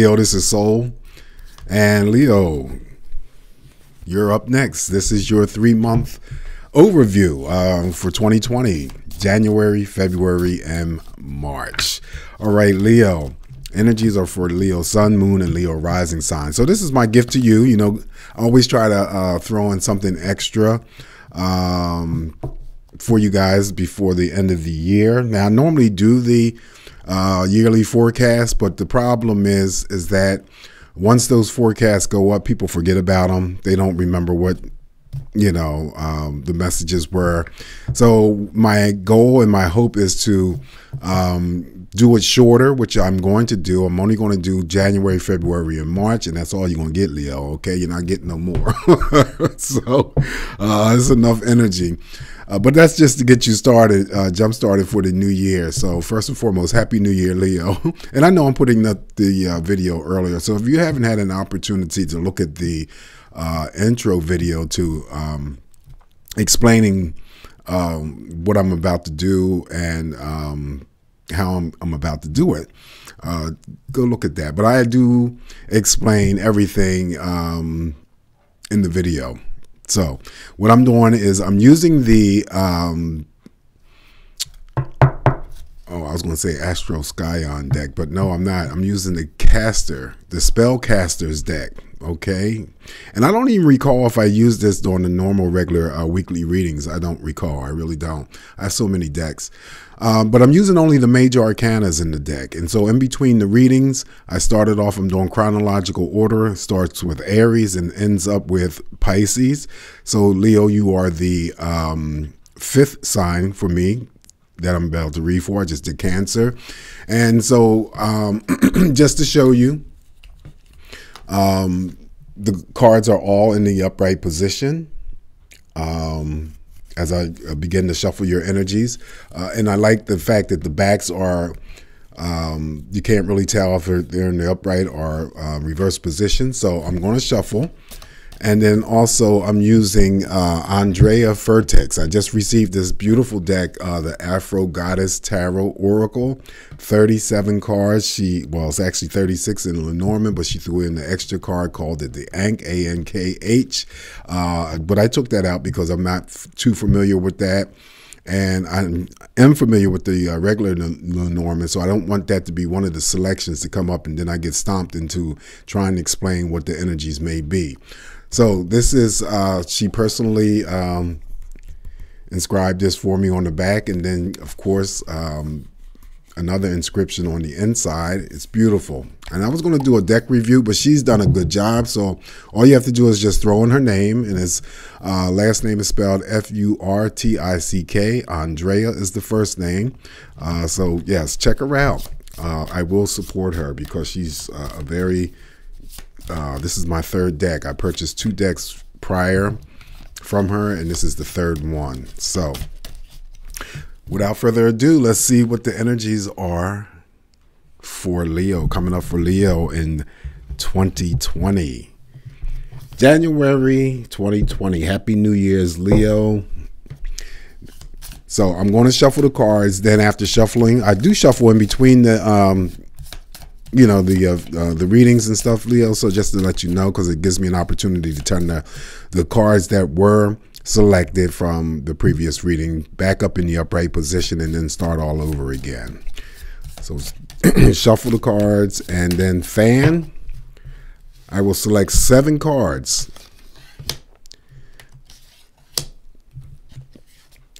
Leo, this is Soul. And Leo, you're up next. This is your three month overview uh, for 2020 January, February, and March. All right, Leo. Energies are for Leo Sun, Moon, and Leo Rising sign. So this is my gift to you. You know, I always try to uh, throw in something extra um, for you guys before the end of the year. Now, I normally do the uh, yearly forecast, but the problem is is that once those forecasts go up, people forget about them. They don't remember what you know um, the messages were. So my goal and my hope is to um, do it shorter, which I'm going to do. I'm only going to do January, February, and March, and that's all you're going to get, Leo. Okay, you're not getting no more. so uh, it's enough energy. Uh, but that's just to get you started, uh, jump started for the new year. So first and foremost, happy New Year, Leo. and I know I'm putting the, the uh, video earlier, so if you haven't had an opportunity to look at the uh, intro video to um, explaining um, what I'm about to do and um, how I'm, I'm about to do it. Uh, go look at that. But I do explain everything um, in the video. So what I'm doing is I'm using the um, oh, I was going to say Astro Skyon deck, but no, I'm not. I'm using the caster, the Spellcasters deck. Okay. And I don't even recall if I used this during the normal, regular uh, weekly readings. I don't recall. I really don't. I have so many decks. Um, but I'm using only the major arcanas in the deck. And so in between the readings, I started off, I'm doing chronological order. It starts with Aries and ends up with Pisces. So, Leo, you are the um, fifth sign for me that I'm about to read for. I just did Cancer. And so, um, just to show you, um, the cards are all in the upright position. Um, as I begin to shuffle your energies. Uh, and I like the fact that the backs are, um, you can't really tell if they're, they're in the upright or uh, reverse position. So I'm going to shuffle. And then also I'm using uh, Andrea Furtick's. I just received this beautiful deck, uh, the Afro Goddess Tarot Oracle, 37 cards. She, well, it's actually 36 in Lenormand, but she threw in the extra card called it the Ankh, A-N-K-H. Uh, but I took that out because I'm not too familiar with that and I am familiar with the uh, regular Lenormand, so I don't want that to be one of the selections to come up and then I get stomped into trying to explain what the energies may be. So this is uh, she personally um, inscribed this for me on the back, and then of course um, another inscription on the inside. It's beautiful. And I was going to do a deck review, but she's done a good job. So all you have to do is just throw in her name, and his uh, last name is spelled F U R T I C K. Andrea is the first name. Uh, so yes, check her out. Uh, I will support her because she's uh, a very uh, this is my third deck. I purchased two decks prior from her, and this is the third one. So, without further ado, let's see what the energies are for Leo, coming up for Leo in 2020. January 2020. Happy New Year's, Leo. So I'm going to shuffle the cards. Then after shuffling, I do shuffle in between the um, you know the uh, uh, the readings and stuff, Leo. So just to let you know, because it gives me an opportunity to turn the the cards that were selected from the previous reading back up in the upright position and then start all over again. So shuffle the cards and then fan. I will select seven cards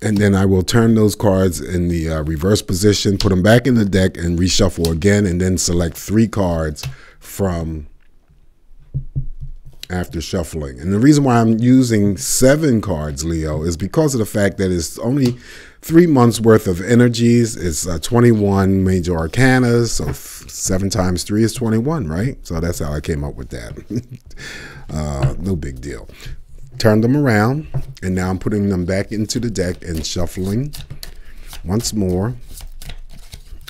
and then I will turn those cards in the uh, reverse position, put them back in the deck, and reshuffle again, and then select three cards from after shuffling. And the reason why I'm using seven cards, Leo, is because of the fact that it's only three months worth of energies. It's uh, 21 major arcanas, so seven times three is 21, right? So that's how I came up with that. uh, no big deal turned them around, and now I'm putting them back into the deck and shuffling once more.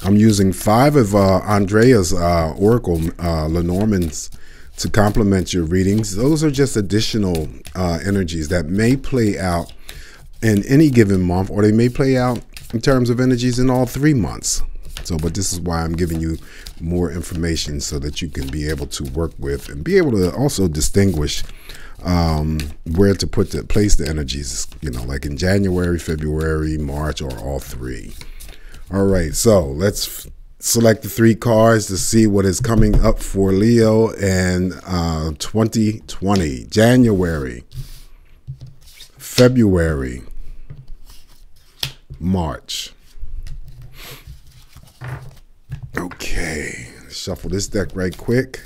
I'm using five of uh, Andrea's uh, Oracle uh, Lenormands to complement your readings. Those are just additional uh, energies that may play out in any given month, or they may play out in terms of energies in all three months. So, but this is why I'm giving you more information so that you can be able to work with and be able to also distinguish um, where to put the place the energies. You know, like in January, February, March, or all three. All right, so let's select the three cards to see what is coming up for Leo in uh, 2020. January, February, March. Okay, shuffle this deck right quick.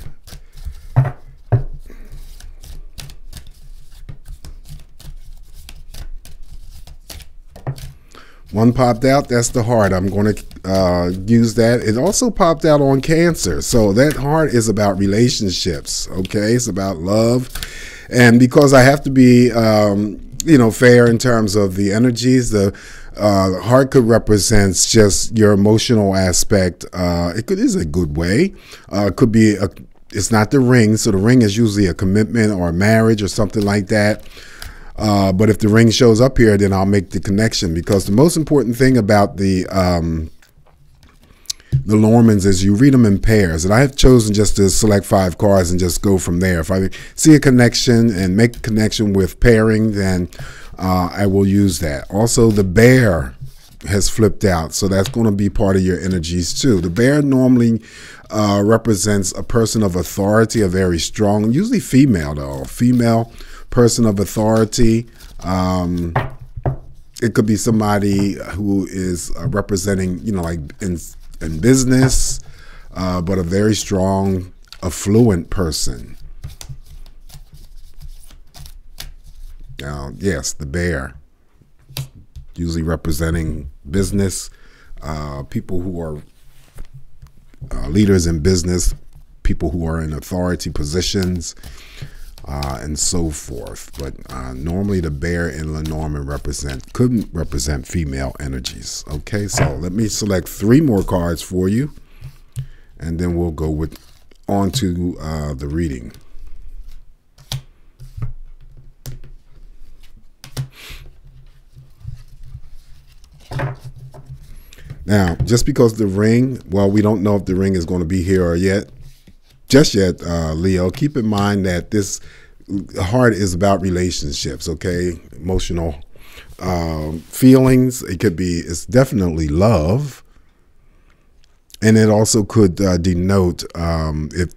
One popped out. That's the heart. I'm going to uh, use that. It also popped out on Cancer. So that heart is about relationships. Okay, it's about love, and because I have to be, um, you know, fair in terms of the energies, the uh, heart could represent just your emotional aspect. Uh, it could is a good way. Uh, it could be a. It's not the ring. So the ring is usually a commitment or a marriage or something like that. Uh, but if the ring shows up here, then I'll make the connection because the most important thing about the um, the Lenormands is you read them in pairs. And I have chosen just to select five cards and just go from there. If I see a connection and make a connection with pairing, then uh, I will use that. Also, the bear has flipped out, so that's going to be part of your energies too. The bear normally uh, represents a person of authority, a very strong, usually female though, female person of authority. Um, it could be somebody who is uh, representing, you know, like in in business, uh, but a very strong, affluent person. Yes, the bear, usually representing business, uh, people who are uh, leaders in business, people who are in authority positions uh, and so forth. But uh, normally the bear and Lenormand represent couldn't represent female energies. Okay, so let me select three more cards for you, and then we'll go with on to uh, the reading. Now, just because the ring, well, we don't know if the ring is going to be here or yet, just yet, uh, Leo. Keep in mind that this heart is about relationships, okay? Emotional um, feelings. It could be, it's definitely love. And it also could uh, denote um, it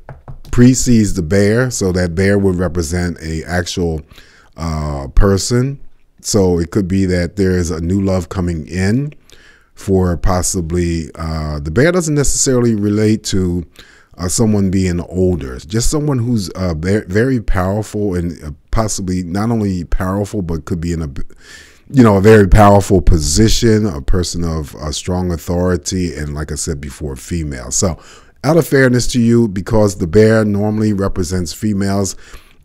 precedes the bear, so that bear would represent a actual uh, person. So it could be that there is a new love coming in for possibly uh, the bear doesn't necessarily relate to uh, someone being older, just someone who's uh, very powerful and uh, possibly not only powerful, but could be in a, you know, a very powerful position, a person of a strong authority, and like I said before, female. So, out of fairness to you, because the bear normally represents females,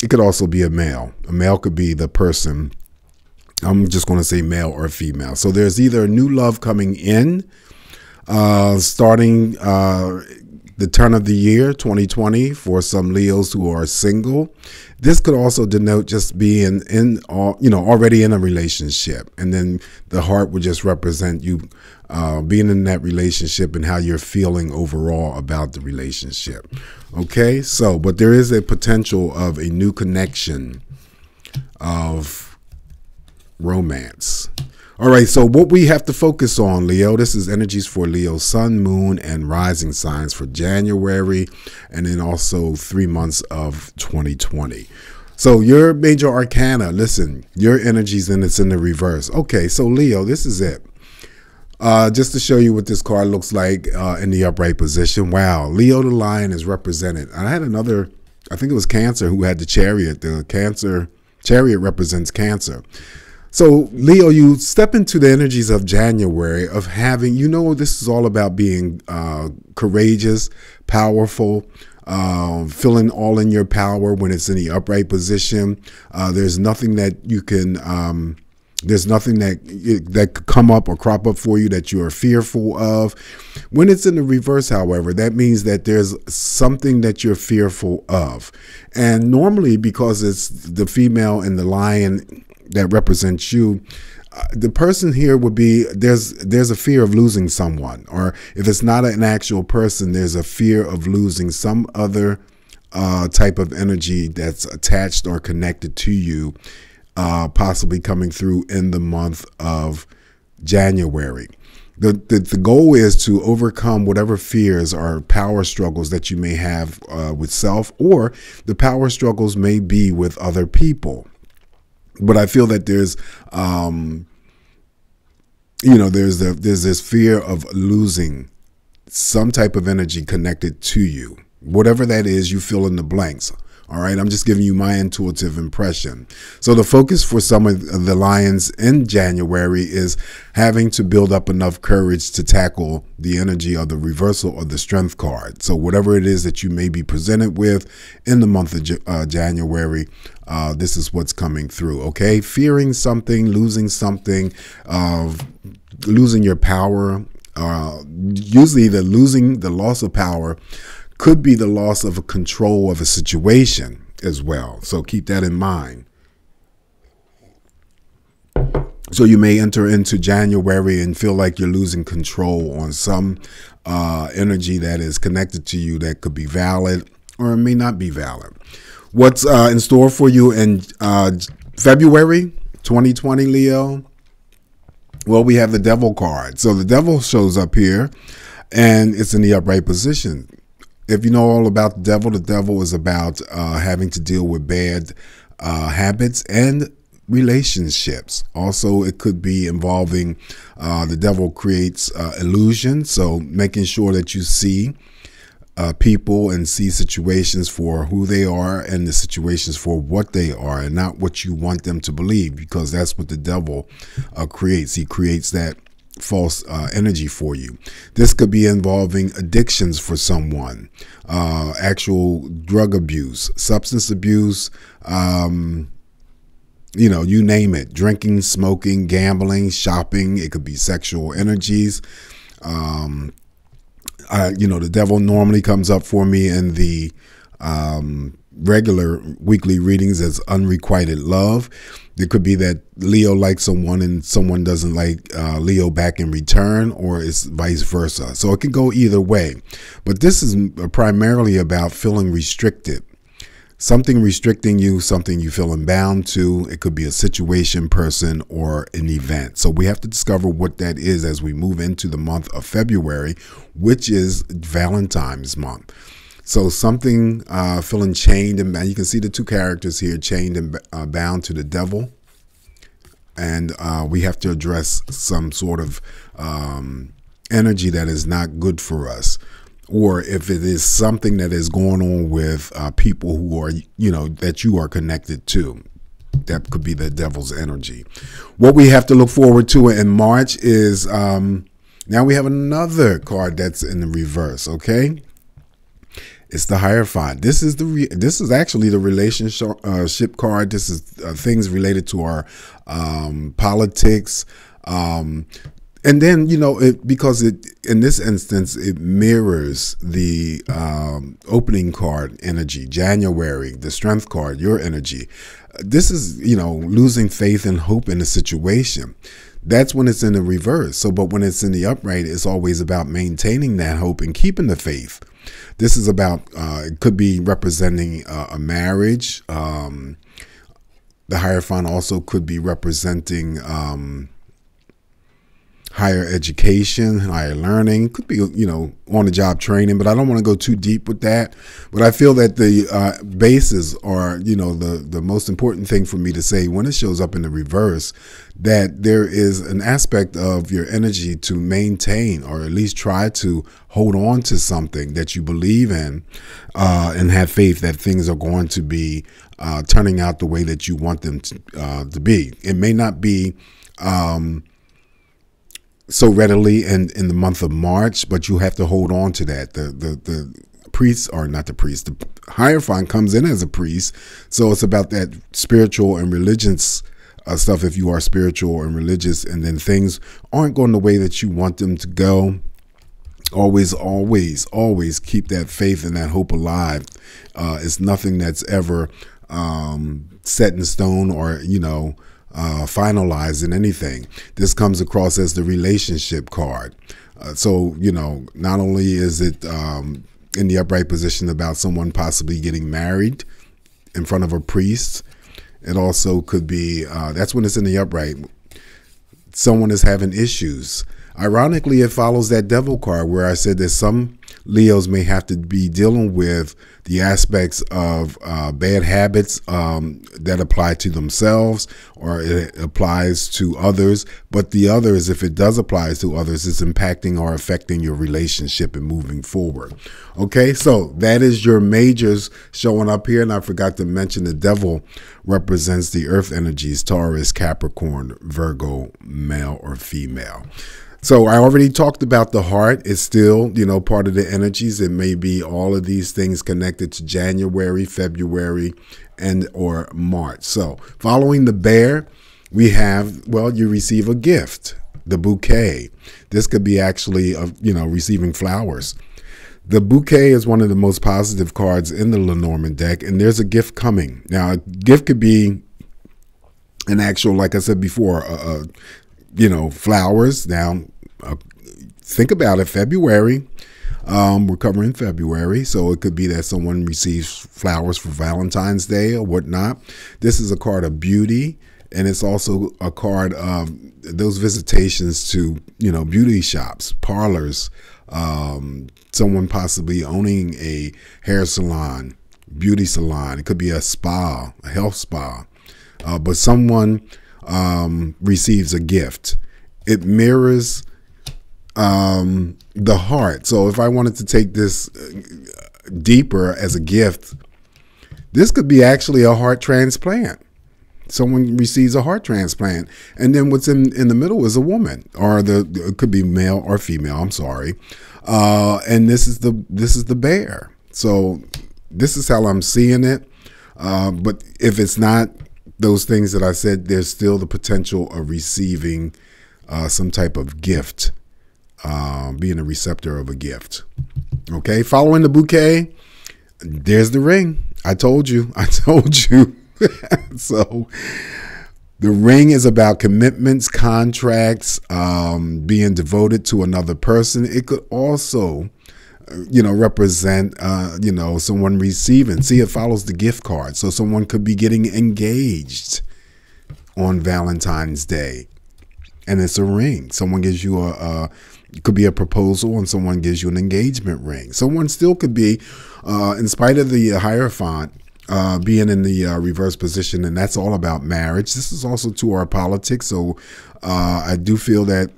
it could also be a male. A male could be the person. I'm just going to say male or female. So there's either a new love coming in, uh, starting uh, the turn of the year 2020 for some Leos who are single. This could also denote just being in, you know, already in a relationship, and then the heart would just represent you uh, being in that relationship and how you're feeling overall about the relationship. Okay, so but there is a potential of a new connection of romance. All right, so what we have to focus on, Leo, this is energies for Leo, sun, moon, and rising signs for January, and then also three months of 2020. So your major arcana, listen, your energies and it's in the reverse. Okay, so Leo, this is it. Uh, just to show you what this card looks like uh, in the upright position. Wow, Leo the lion is represented. I had another, I think it was Cancer who had the chariot. The Cancer chariot represents Cancer. So, Leo, you step into the energies of January of having, you know, this is all about being uh, courageous, powerful, uh, feeling all in your power when it's in the upright position. Uh, there's nothing that you can. Um, there's nothing that that could come up or crop up for you that you are fearful of. When it's in the reverse, however, that means that there's something that you're fearful of. And normally, because it's the female and the lion that represents you, uh, the person here would be there's there's a fear of losing someone, or if it's not an actual person, there's a fear of losing some other uh, type of energy that's attached or connected to you, uh, possibly coming through in the month of January. The, the, the goal is to overcome whatever fears or power struggles that you may have uh, with self, or the power struggles may be with other people. But I feel that there's, um, you know, there's the, there's this fear of losing some type of energy connected to you. Whatever that is, you fill in the blanks. All right, I'm just giving you my intuitive impression. So, the focus for some of the Lions in January is having to build up enough courage to tackle the energy of the reversal of the strength card. So, whatever it is that you may be presented with in the month of uh, January, uh, this is what's coming through. Okay, fearing something, losing something, uh, losing your power. Uh, usually, the losing, the loss of power could be the loss of a control of a situation as well. So keep that in mind. So you may enter into January and feel like you're losing control on some uh, energy that is connected to you that could be valid or it may not be valid. What's uh, in store for you in uh, February 2020, Leo? Well, we have the devil card. So the devil shows up here and it's in the upright position if you know all about the devil, the devil is about uh, having to deal with bad uh, habits and relationships. Also, it could be involving uh, the devil creates uh, illusion, so making sure that you see uh, people and see situations for who they are and the situations for what they are and not what you want them to believe because that's what the devil uh, creates. He creates that false uh, energy for you. This could be involving addictions for someone, uh, actual drug abuse, substance abuse, um, you know, you name it drinking, smoking, gambling, shopping. It could be sexual energies. Um, I, you know, the devil normally comes up for me in the um, regular weekly readings as unrequited love. It could be that Leo likes someone and someone doesn't like uh, Leo back in return, or it's vice versa. So it can go either way. But this is primarily about feeling restricted. Something restricting you, something you feeling bound to. It could be a situation, person, or an event. So we have to discover what that is as we move into the month of February, which is Valentine's month. So something uh, feeling chained and you can see the two characters here chained and uh, bound to the devil, and uh, we have to address some sort of um, energy that is not good for us, or if it is something that is going on with uh, people who are you know that you are connected to. That could be the devil's energy. What we have to look forward to in March is um, now we have another card that's in the reverse. Okay it's the Hierophant. This is the re- this is actually the relationship uh, card. This is uh, things related to our um, politics, um, and then you know it because it in this instance it mirrors the um, opening card energy. January, the Strength card, your energy. This is you know losing faith and hope in a situation. That's when it's in the reverse. So, but when it's in the upright, it's always about maintaining that hope and keeping the faith. This is about, uh, it could be representing uh, a marriage. Um, the Hierophant also could be representing um, higher education, higher learning. Could be, you know, on the job training, but I don't want to go too deep with that. But I feel that the uh, bases are, you know, the, the most important thing for me to say when it shows up in the reverse, that there is an aspect of your energy to maintain or at least try to hold on to something that you believe in uh, and have faith that things are going to be uh, turning out the way that you want them to, uh, to be. It may not be. Um, so readily in, in the month of March, but you have to hold on to that. The the the priest or not the priests. the hierophant comes in as a priest, so it's about that spiritual and religious uh, stuff. If you are spiritual and religious, and then things aren't going the way that you want them to go, always, always, always keep that faith and that hope alive. Uh, it's nothing that's ever um, set in stone or you know uh, finalizing anything. This comes across as the relationship card. Uh, so, you know, not only is it um, in the upright position about someone possibly getting married in front of a priest, it also could be uh, that's when it's in the upright. Someone is having issues. Ironically, it follows that devil card where I said that some Leos may have to be dealing with the aspects of uh, bad habits um, that apply to themselves or it applies to others. But the others, if it does apply to others, it's impacting or affecting your relationship and moving forward. Okay, so that is your majors showing up here. And I forgot to mention the devil represents the earth energies Taurus, Capricorn, Virgo, male or female. So I already talked about the heart. It's still, you know, part of the energies. It may be all of these things connected to January, February, and or March. So following the bear, we have, well, you receive a gift, the bouquet. This could be actually, of you know, receiving flowers. The bouquet is one of the most positive cards in the Lenormand deck, and there's a gift coming. Now, a gift could be an actual, like I said before, a, a you know, flowers. Now, uh, think about it. February, um, we're covering February, so it could be that someone receives flowers for Valentine's Day or whatnot. This is a card of beauty, and it's also a card of those visitations to you know beauty shops, parlors, um, someone possibly owning a hair salon, beauty salon. It could be a spa, a health spa, uh, but someone um, receives a gift. It mirrors um, the heart. So if I wanted to take this uh, deeper as a gift, this could be actually a heart transplant. Someone receives a heart transplant, and then what's in, in the middle is a woman, or the it could be male or female. I'm sorry, uh, and this is the this is the bear. So this is how I'm seeing it. Uh, but if it's not those things that I said, there's still the potential of receiving uh, some type of gift, uh, being a receptor of a gift. Okay, following the bouquet, there's the ring. I told you. I told you. so the ring is about commitments, contracts, um, being devoted to another person. It could also you know, represent, uh, you know, someone receiving. See, it follows the gift card. So someone could be getting engaged on Valentine's Day, and it's a ring. Someone gives you a, a it could be a proposal, and someone gives you an engagement ring. Someone still could be, uh, in spite of the Hierophant, uh, being in the uh, reverse position, and that's all about marriage. This is also to our politics. So uh, I do feel that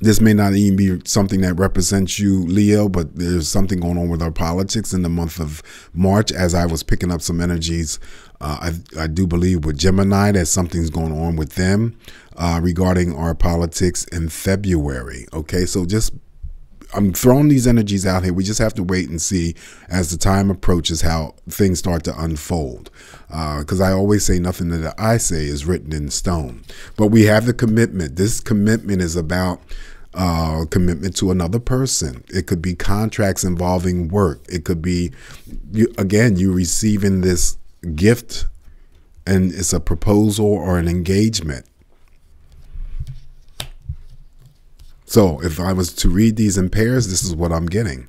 this may not even be something that represents you, Leo, but there's something going on with our politics in the month of March. As I was picking up some energies, uh, I, I, do believe with Gemini that something's going on with them uh, regarding our politics in February. Okay, so just I'm throwing these energies out here. We just have to wait and see as the time approaches how things start to unfold. Because uh, I always say nothing that I say is written in stone. But we have the commitment. This commitment is about uh, commitment to another person. It could be contracts involving work. It could be, you, again, you receiving this gift and it's a proposal or an engagement. So if I was to read these in pairs, this is what I'm getting.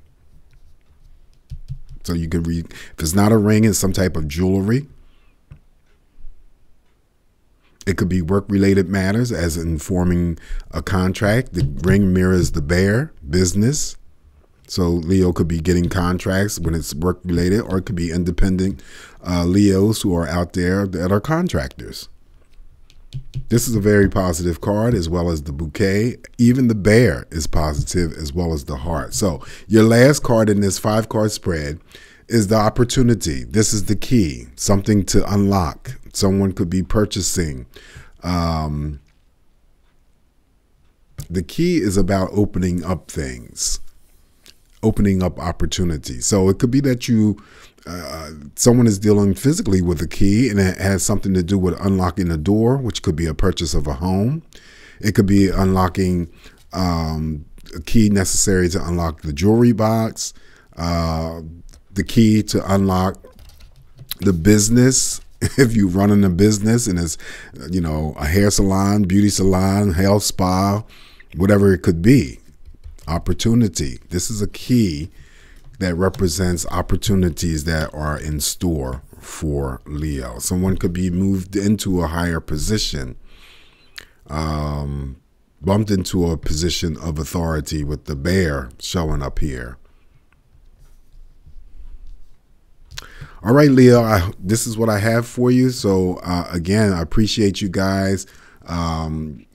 So you can read, if it's not a ring, it's some type of jewelry. It could be work related matters, as in forming a contract. The ring mirrors the bear, business. So Leo could be getting contracts when it's work related, or it could be independent uh, Leos who are out there that are contractors. This is a very positive card as well as the bouquet. Even the bear is positive as well as the heart. So your last card in this five card spread is the opportunity. This is the key, something to unlock. Someone could be purchasing. Um, the key is about opening up things, opening up opportunities. So it could be that you uh, someone is dealing physically with a key and it has something to do with unlocking a door, which could be a purchase of a home. It could be unlocking um, a key necessary to unlock the jewelry box, uh, the key to unlock the business if you're running a business and it's, you know, a hair salon, beauty salon, health spa, whatever it could be. Opportunity. This is a key that represents opportunities that are in store for Leo. Someone could be moved into a higher position, um, bumped into a position of authority with the bear showing up here. All right, Leo, I, this is what I have for you. So, uh, again, I appreciate you guys. Um,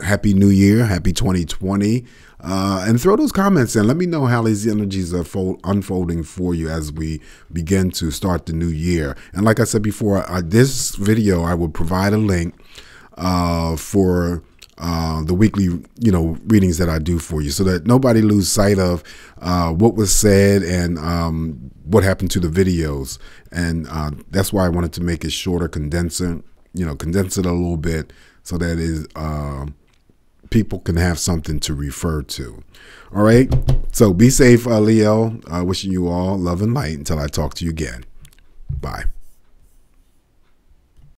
happy New Year, happy 2020. Uh, and throw those comments in. Let me know how these energies are fold, unfolding for you as we begin to start the new year. And like I said before, this video, I will provide a link uh, for uh, the weekly, you know, readings that I do for you, so that nobody lose sight of uh, what was said and um, what happened to the videos. And uh, that's why I wanted to make it shorter, condense it, you know, condense it a little bit, so that is uh, people can have something to refer to. All right. So be safe, uh, Leo. Uh, wishing you all love and light until I talk to you again. Bye.